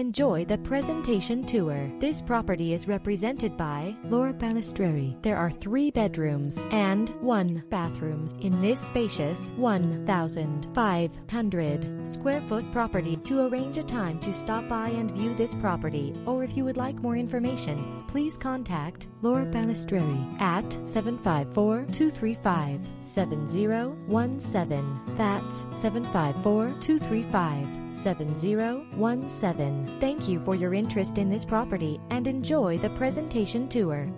Enjoy the presentation tour. This property is represented by Laura Balistreri. There are three bedrooms and one bathrooms in this spacious 1,500 square foot property. To arrange a time to stop by and view this property, or if you would like more information, please contact Laura Balistreri at 754 235 7017. That's 754 235 7017. Thank you for your interest in this property and enjoy the presentation tour.